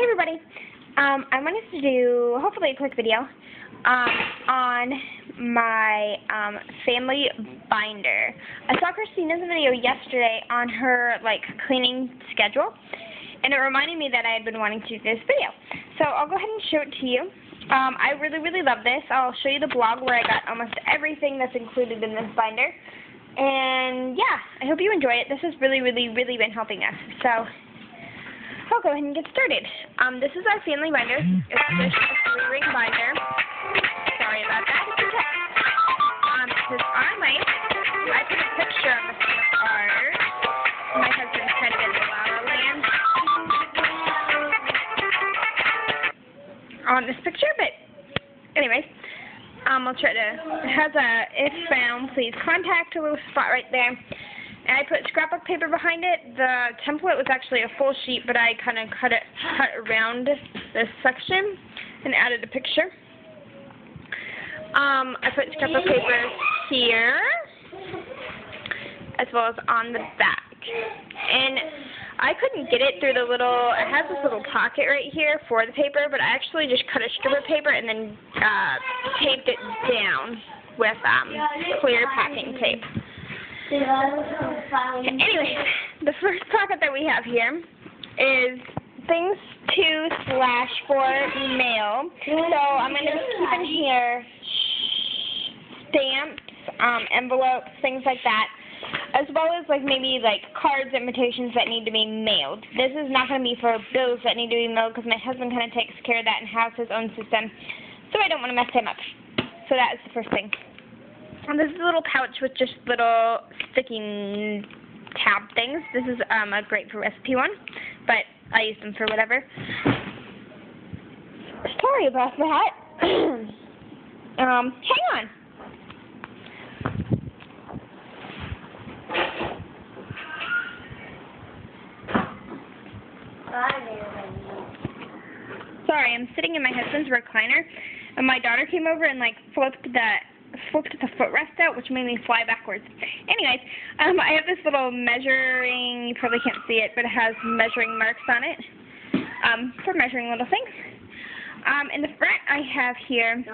Hey everybody, um, I wanted to do hopefully a quick video um, on my um, family binder. I saw Christina's video yesterday on her like cleaning schedule, and it reminded me that I had been wanting to do this video. So I'll go ahead and show it to you. Um, I really, really love this. I'll show you the blog where I got almost everything that's included in this binder. And yeah, I hope you enjoy it. This has really, really, really been helping us. So I'll go ahead and get started. Um, this is our family binder. It's a three-ring binder. Sorry about that. It's Um, it says our life. I put a picture of ours. My husband's kind of in the La La Land on this picture, but anyways, um, I'll try to. It has a if found, please contact a little spot right there. And I put scrapbook paper behind it. The template was actually a full sheet, but I kind of cut it cut around this section and added a picture. Um, I put scrapbook paper here, as well as on the back. And I couldn't get it through the little, it has this little pocket right here for the paper, but I actually just cut a strip of paper and then uh, taped it down with um, clear packing tape. Anyway, the first pocket that we have here is things to slash for mail. So I'm going to keep in here stamps, um, envelopes, things like that, as well as like maybe like cards, invitations that need to be mailed. This is not going to be for bills that need to be mailed because my husband kind of takes care of that and has his own system, so I don't want to mess him up. So that is the first thing. And this is a little pouch with just little sticking tab things. This is um, a great for recipe one, but I use them for whatever. Sorry about that. um, hang on. Sorry, I'm sitting in my husband's recliner, and my daughter came over and like flipped the flipped the footrest out, which made me fly backwards. Anyways, um, I have this little measuring, you probably can't see it, but it has measuring marks on it um, for measuring little things. Um, in the front, I have here,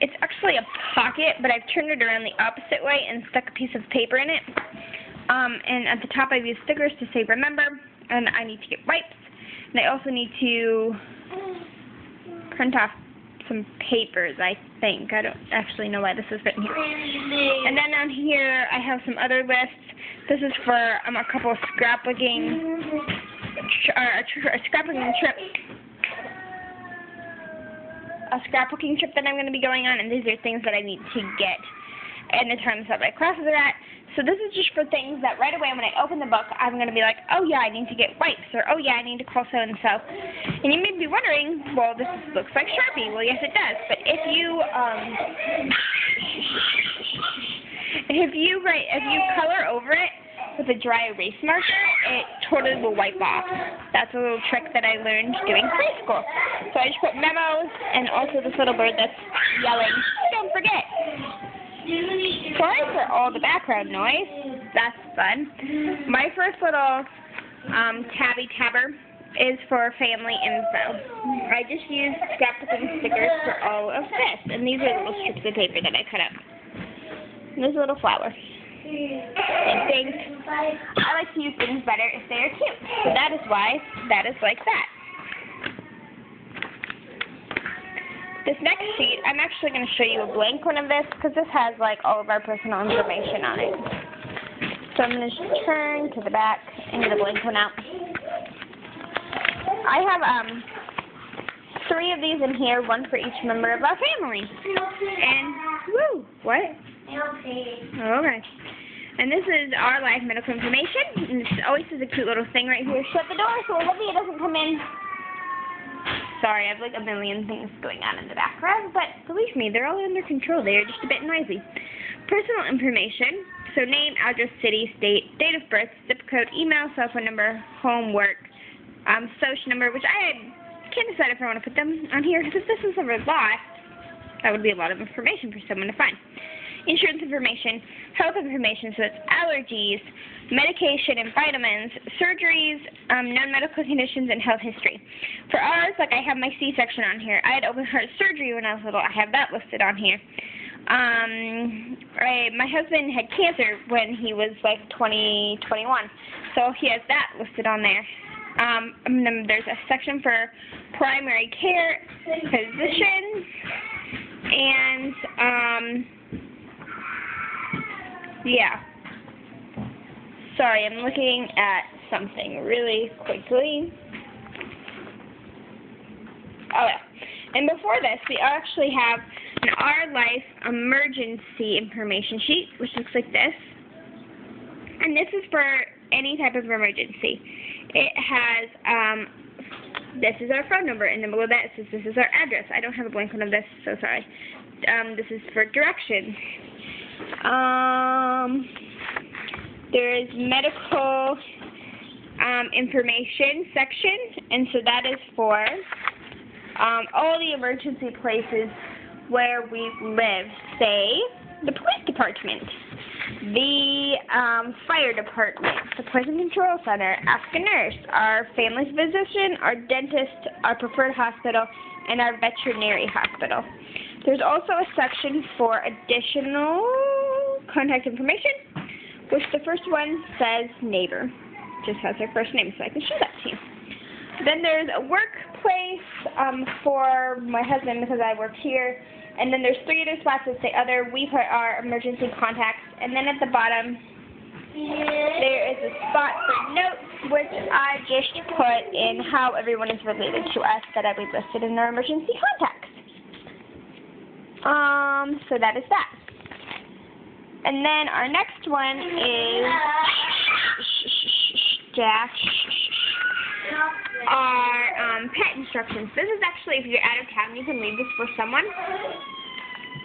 it's actually a pocket, but I've turned it around the opposite way and stuck a piece of paper in it. Um, and at the top, I've used stickers to say remember, and I need to get wipes. And I also need to print off some papers, I think. I don't actually know why this is written here. And then on here, I have some other lists. This is for um, a couple of scrapbooking, a, a scrapbooking trip. A scrapbooking trip that I'm going to be going on, and these are things that I need to get and the times that my classes are at. So this is just for things that right away when I open the book, I'm going to be like, oh yeah, I need to get wipes, or oh yeah, I need to call so-and-so. And you may be wondering, well, this looks like Sharpie. Well, yes, it does. But if you, um, if you write, if you color over it with a dry erase marker, it totally will wipe off. That's a little trick that I learned doing preschool. So I just put memos and also this little bird that's yelling, don't forget. Sorry for all the background noise. That's fun. My first little um, tabby tabber is for family info. I just used scrapbooking stickers for all of this. And these are little strips of paper that I cut up. And there's a little flower. And things. I like to use things better if they are cute. So that is why that is like that. This next sheet, I'm actually going to show you a blank one of this because this has like all of our personal information on it. So I'm going to turn to the back and get a blank one out. I have um three of these in here, one for each member of our family. And woo, what? Okay. And this is our life medical information. And this always has a cute little thing right here. Shut the door so Olivia doesn't come in. Sorry, I have like a million things going on in the background, but believe me, they're all under control. They are just a bit noisy. Personal information, so name, address, city, state, date of birth, zip code, email, cell phone number, home, work, um, social number, which I can't decide if I want to put them on here, because if this was ever lost, that would be a lot of information for someone to find. Insurance information, health information, so it's allergies, medication and vitamins, surgeries, um, known medical conditions, and health history. For ours, like I have my C-section on here. I had open heart surgery when I was little. I have that listed on here. Um, I, my husband had cancer when he was like 20, 21, so he has that listed on there. Um, and then there's a section for primary care physicians, and um, yeah. Sorry, I'm looking at something really quickly. Oh, yeah. And before this, we actually have an Our Life emergency information sheet, which looks like this. And this is for any type of emergency. It has, um, this is our phone number, and then below that it says this is our address. I don't have a blank one of this, so sorry. Um, this is for directions. Um, there is medical um, information section, and so that is for um, all the emergency places where we live. Say, the police department, the um, fire department, the poison control center, ask a nurse, our family's physician, our dentist, our preferred hospital, and our veterinary hospital. There's also a section for additional contact information which the first one says neighbor. Just has her first name, so I can show that to you. Then there's a workplace um, for my husband because I work here. And then there's three other spots that say other. We put our emergency contacts. And then at the bottom, there is a spot for notes, which I just put in how everyone is related to us that I listed in our emergency contacts. Um, so that is that. And then our next one is Jack. Our um, pet instructions. This is actually, if you're out of town, you can leave this for someone.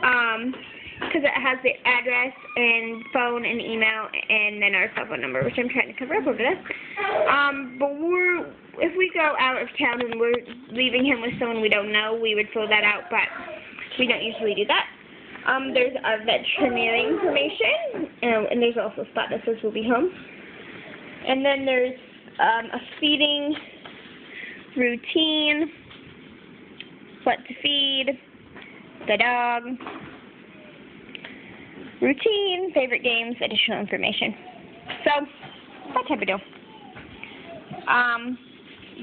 Um, because it has the address and phone and email and then our cell phone number, which I'm trying to cover up over this. Um, but we're, if we go out of town and we're leaving him with someone we don't know, we would fill that out, but we don't usually do that. Um, there's our veterinary information, um, and there's also a spot that says we'll be home. And then there's um, a feeding routine, what to feed, the dog, routine, favorite games, additional information. So, that type of deal. Um,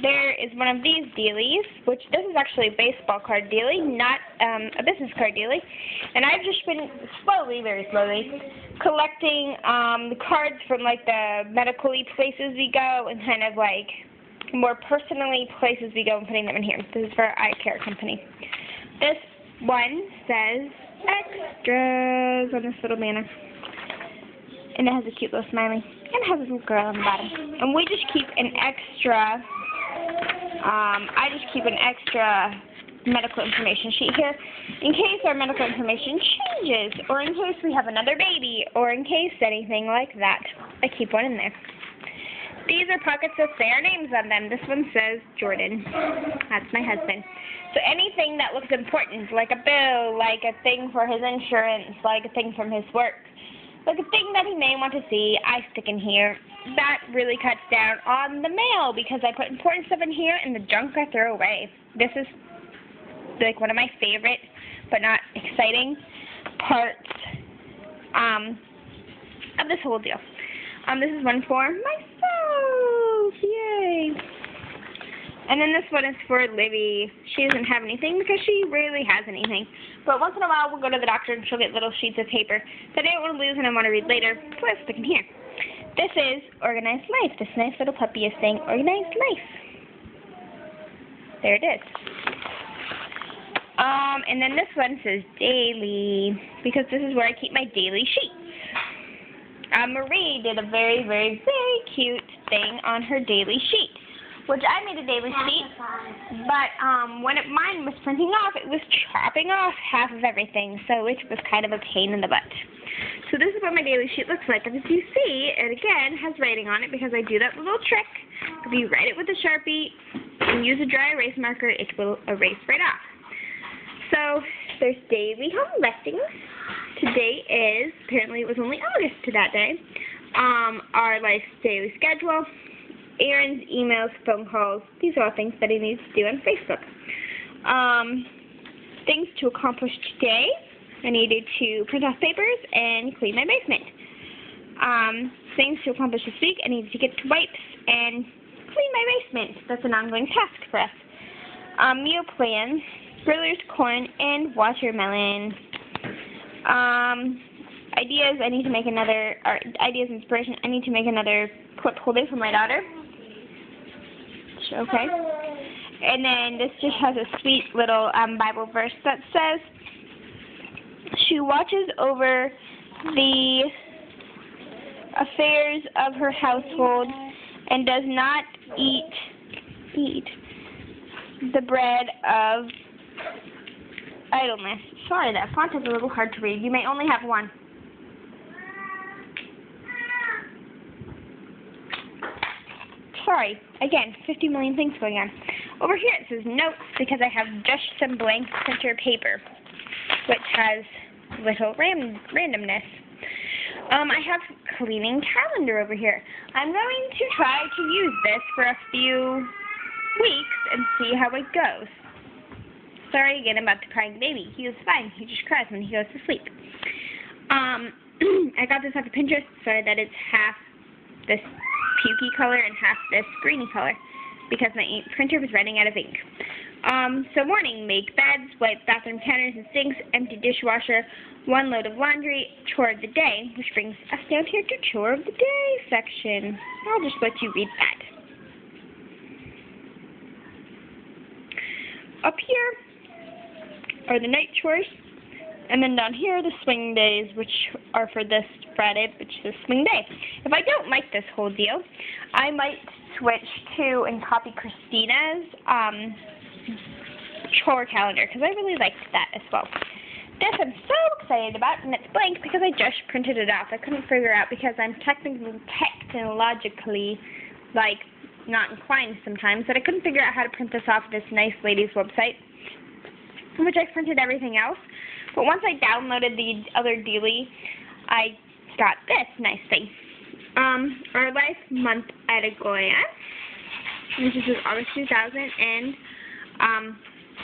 there is one of these dealies, which this is actually a baseball card dealie, not um, a business card dealie. And I've just been slowly, very slowly, collecting um, the cards from like the medical places we go and kind of like more personally places we go and putting them in here. This is for our eye care company. This one says extras on this little banner. And it has a cute little smiley. And it has a little girl on the bottom. And we just keep an extra um, I just keep an extra medical information sheet here in case our medical information changes or in case we have another baby or in case anything like that. I keep one in there. These are pockets that say our names on them. This one says Jordan. That's my husband. So anything that looks important, like a bill, like a thing for his insurance, like a thing from his work, like a thing that he may want to see, I stick in here. That really cuts down on the mail because I put important stuff in here and the junk I throw away. This is like one of my favorite, but not exciting parts um, of this whole deal. Um, this is one for myself. Yay! And then this one is for Libby. She doesn't have anything because she rarely has anything. But once in a while we'll go to the doctor and she'll get little sheets of paper that I don't want to lose and I want to read later. So I stick in here. This is Organized Life. This nice little puppy is saying Organized Life. There it is. Um, and then this one says Daily because this is where I keep my daily sheets. Uh, Marie did a very, very, very cute thing on her daily sheet which I made a daily sheet, but um, when it, mine was printing off, it was chopping off half of everything, so it was kind of a pain in the butt. So this is what my daily sheet looks like. And as you see, it again has writing on it because I do that little trick. If you write it with a Sharpie and use a dry erase marker, it will erase right off. So there's daily home listings today is, apparently it was only August to that day, um, our life daily schedule, errands, emails, phone calls. These are all things that he needs to do on Facebook. Um, things to accomplish today. I needed to print off papers and clean my basement. Um, things to accomplish this week. I needed to get to wipes and clean my basement. That's an ongoing task for us. Um, meal plans, grillers, corn, and watermelon. Um, ideas, I need to make another, or ideas, inspiration, I need to make another clip holder for my daughter. Okay. And then this just has a sweet little um, Bible verse that says, She watches over the affairs of her household and does not eat eat the bread of idleness. Sorry, that font is a little hard to read. You may only have one. Sorry, again, 50 million things going on. Over here it says notes because I have just some blank printer paper, which has little ram randomness. Um, I have cleaning calendar over here. I'm going to try to use this for a few weeks and see how it goes. Sorry again about the crying baby. He was fine. He just cries when he goes to sleep. Um, I got this off of Pinterest so that it's half this pukey color and half this greeny color because my printer was running out of ink. Um, so morning, make beds, wipe bathroom counters and sinks, empty dishwasher, one load of laundry, chore of the day, which brings us down here to chore of the day section. I'll just let you read that. Up here are the night chores, and then down here are the swing days, which are for this Friday, which is swing day. If I don't like this whole deal, I might switch to and copy Christina's um, chore calendar because I really liked that as well. This I'm so excited about, and it's blank because I just printed it off. I couldn't figure out because I'm technically, technologically, like, not inclined sometimes, that I couldn't figure out how to print this off this nice lady's website, which I printed everything else. But once I downloaded the other dealie, I got this nice thing. Um, our life month at Agoya, which is August 2000, and um,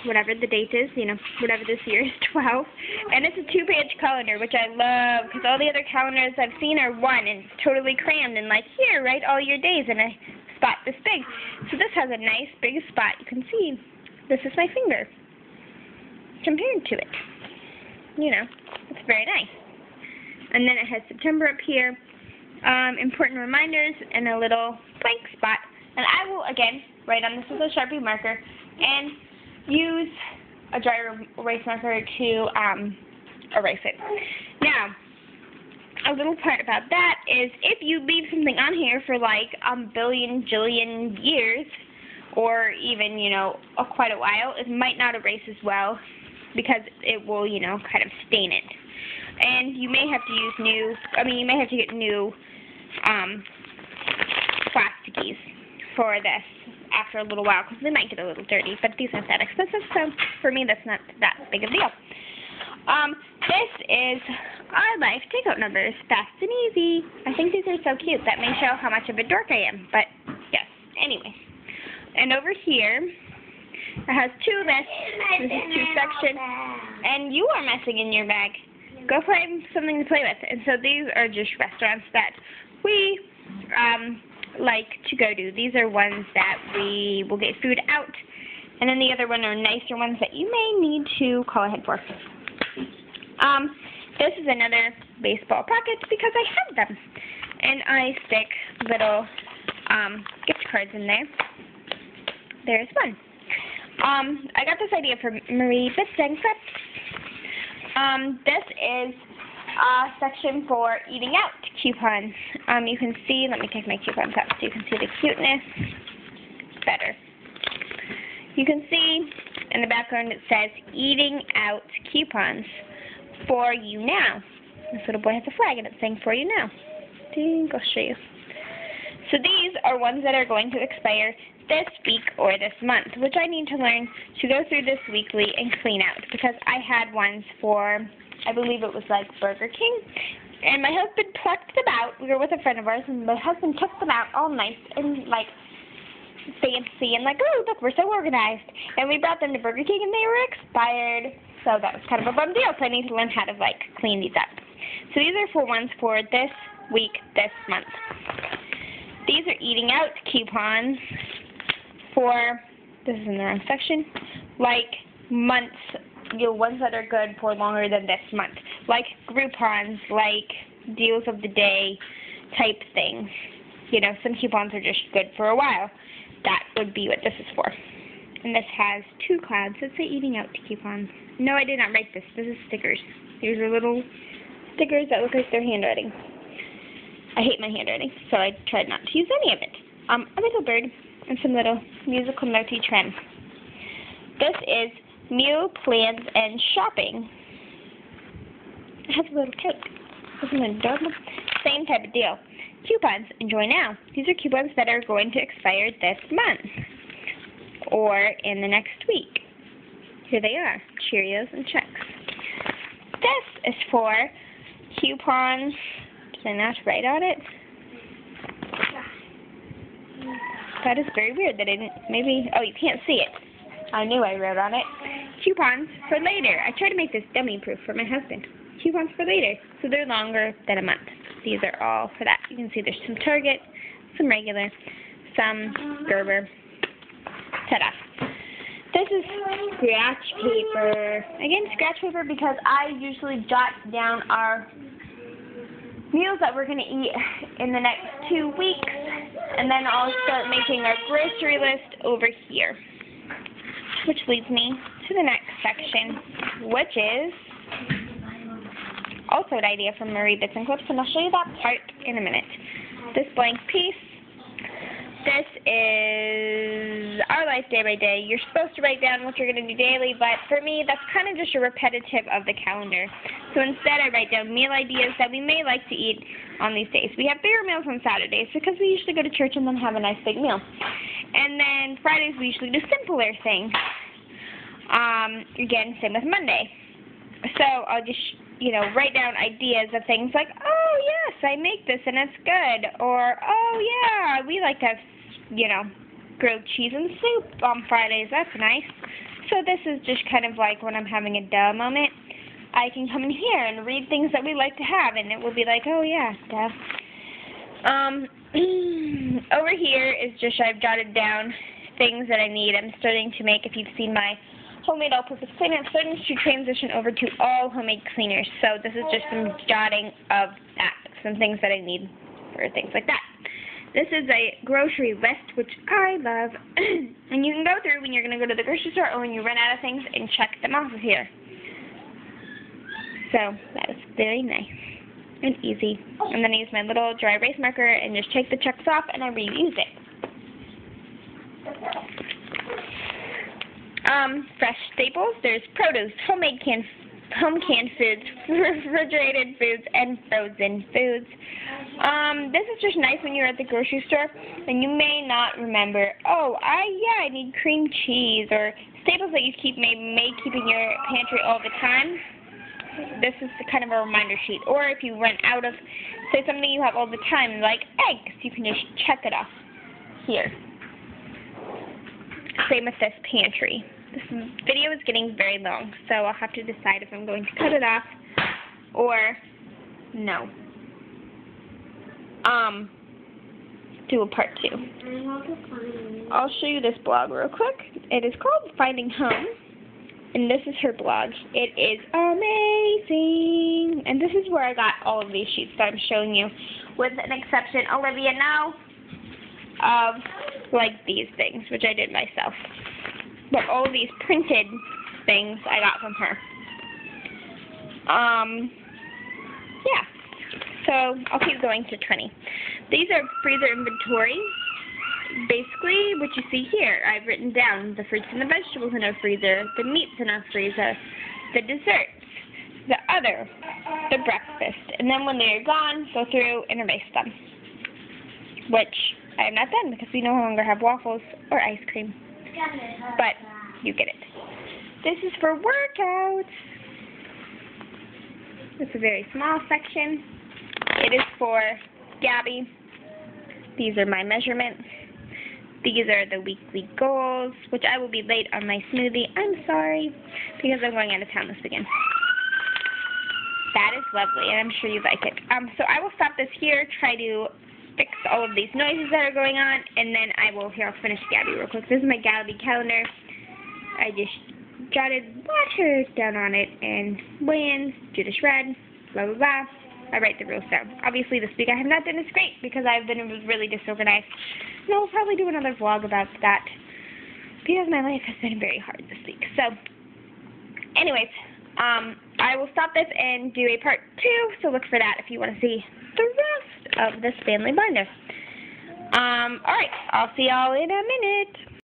whatever the date is, you know, whatever this year is, 12. And it's a two-page calendar, which I love, because all the other calendars I've seen are one, and it's totally crammed, and like, here, write all your days in a spot this big. So this has a nice big spot. You can see, this is my finger, compared to it. You know, it's very nice. And then it has September up here, um, important reminders, and a little blank spot. Again, write on this with a Sharpie marker, and use a dry erase marker to um, erase it. Now, a little part about that is if you leave something on here for like a billion, jillion years, or even, you know, a, quite a while, it might not erase as well because it will, you know, kind of stain it. And you may have to use new, I mean, you may have to get new um, plastikies for this after a little while because they might get a little dirty, but these aren't that expensive, so for me that's not that big of a deal. Um, this is our life takeout numbers, fast and easy. I think these are so cute. That may show how much of a dork I am, but yes, anyway. And over here, it has two lists, this is two sections, and you are messing in your bag. Go find something to play with. And so these are just restaurants that we um, like to go to. These are ones that we will get food out, and then the other one are nicer ones that you may need to call ahead for. Um, this is another baseball pocket because I have them, and I stick little um, gift cards in there. There's one. Um, I got this idea from Marie Bitzen Um, this is uh, section for eating out coupons. Um, you can see, let me take my coupons so you can see the cuteness better. You can see in the background it says eating out coupons for you now. This little boy has a flag and it's saying for you now. Ding, I'll show you. So these are ones that are going to expire this week or this month, which I need to learn to go through this weekly and clean out because I had ones for I believe it was like Burger King. And my husband plucked them out. We were with a friend of ours, and my husband took them out all nice and like fancy and like, oh, look, we're so organized. And we brought them to Burger King, and they were expired. So that was kind of a bum deal. So I need to learn how to like clean these up. So these are for ones for this week, this month. These are eating out coupons for, this is in the wrong section, like months, you know, ones that are good for longer than this month. Like Groupons, like deals of the day type things. You know, some coupons are just good for a while. That would be what this is for. And this has two clouds that say eating out coupons. No, I did not write this. This is stickers. These are little stickers that look like they're handwriting. I hate my handwriting, so I tried not to use any of it. Um, a little bird and some little musical notey trim. This is meal plans and shopping. It has a little cake. Isn't it adorable? Same type of deal. Coupons, enjoy now. These are coupons that are going to expire this month or in the next week. Here they are, Cheerios and Chex. This is for coupons. Did I not write on it? That is very weird that I didn't, maybe, oh, you can't see it. I knew I wrote on it. Coupons for later. I tried to make this dummy proof for my husband. Coupons for later. So they're longer than a month. These are all for that. You can see there's some Target, some regular, some Gerber. Ta-da. This is scratch paper. Again, scratch paper because I usually jot down our meals that we're going to eat in the next two weeks. And then I'll start making our grocery list over here. Which leads me to the next section, which is also an idea from Marie Bits and Clips, and I'll show you that part in a minute. This blank piece this is our life day by day. You're supposed to write down what you're going to do daily, but for me, that's kind of just a repetitive of the calendar. So instead, I write down meal ideas that we may like to eat on these days. We have bigger meals on Saturdays because we usually go to church and then have a nice big meal. And then Fridays, we usually do simpler things. Um, again, same with Monday. So I'll just, you know, write down ideas of things like, oh, yes, I make this and it's good. Or, oh, yeah, we like to have you know, grilled cheese and soup on Fridays. That's nice. So this is just kind of like when I'm having a duh moment. I can come in here and read things that we like to have, and it will be like, oh yeah, duh. Um, over here is just I've jotted down things that I need. I'm starting to make, if you've seen my homemade all-purpose cleaner, starting to transition over to all homemade cleaners. So this is just some jotting of that, some things that I need for things like that. This is a grocery list, which I love. and you can go through when you're going to go to the grocery store or when you run out of things and check them off of here. So that is very nice and easy. And then I use my little dry erase marker and just take the checks off and I reuse it. Um, fresh staples. There's produce, homemade canned home canned foods, refrigerated foods, and frozen foods. Um, this is just nice when you're at the grocery store and you may not remember, oh, I yeah, I need cream cheese or staples that you keep may may keep in your pantry all the time. This is kind of a reminder sheet. Or if you run out of, say, something you have all the time, like eggs, you can just check it off here. Same with this pantry. This video is getting very long, so I'll have to decide if I'm going to cut it off or no. Um, do a part two. I'll show you this blog real quick. It is called Finding Home, and this is her blog. It is amazing, and this is where I got all of these sheets that I'm showing you, with an exception, Olivia, now, of, like, these things, which I did myself. But all these printed things I got from her. Um, yeah. So I'll keep going to 20. These are freezer inventory. Basically, what you see here, I've written down the fruits and the vegetables in our freezer, the meats in our freezer, the desserts, the other, the breakfast. And then when they're gone, go through and erase them. Which I have not done because we no longer have waffles or ice cream. But you get it. This is for workouts. It's a very small section. It is for Gabby. These are my measurements. These are the weekly goals, which I will be late on my smoothie. I'm sorry, because I'm going out of town this weekend. That is lovely, and I'm sure you like it. Um, so I will stop this here, try to fix all of these noises that are going on, and then I will, here, I'll finish Gabby real quick. This is my Gabby calendar. I just jotted letters down on it, and weigh-ins, Judas Red, blah, blah, blah. I write the rules down. Obviously, this week I have not done this great because I've been really disorganized. And I'll probably do another vlog about that because my life has been very hard this week. So, anyways, um, I will stop this and do a part two, so look for that if you want to see the rest of this family binder. Um, alright, I'll see y'all in a minute.